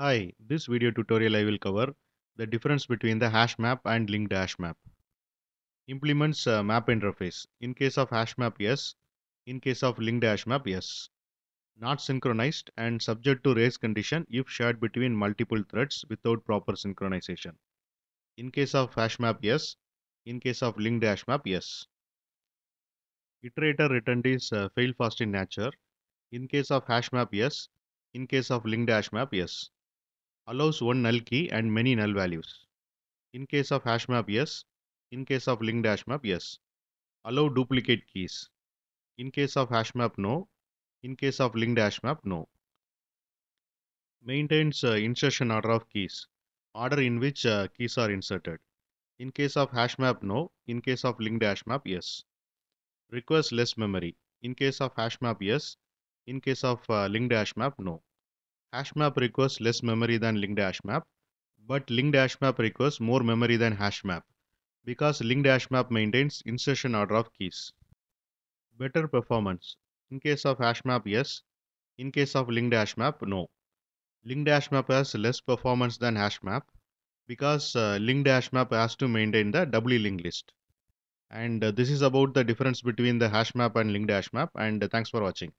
Hi, this video tutorial I will cover the difference between the hash map and linked hash map. Implements uh, map interface. In case of hash map, yes. In case of linked hash map, yes. Not synchronized and subject to race condition if shared between multiple threads without proper synchronization. In case of hash map, yes. In case of linked hash map, yes. Iterator returned is uh, fail fast in nature. In case of hash map, yes. In case of linked hash map, yes. Allows one null key and many null values. In case of hash map, yes. In case of linked hash map, yes. Allow duplicate keys. In case of hash map, no. In case of linked hash map, no. Maintains uh, insertion order of keys. Order in which uh, keys are inserted. In case of hash map, no. In case of linked hash map, yes. Requires less memory. In case of hash map, yes. In case of uh, linked hash map, no. Hash map requires less memory than linked hash map, but linked hash map requires more memory than hash map because linked hash map maintains insertion order of keys. Better performance. In case of hash map, yes. In case of linked hash map, no. Linked hash map has less performance than hash map because uh, linked hash map has to maintain the doubly linked list. And uh, this is about the difference between the hash map and linked hash map. And uh, thanks for watching.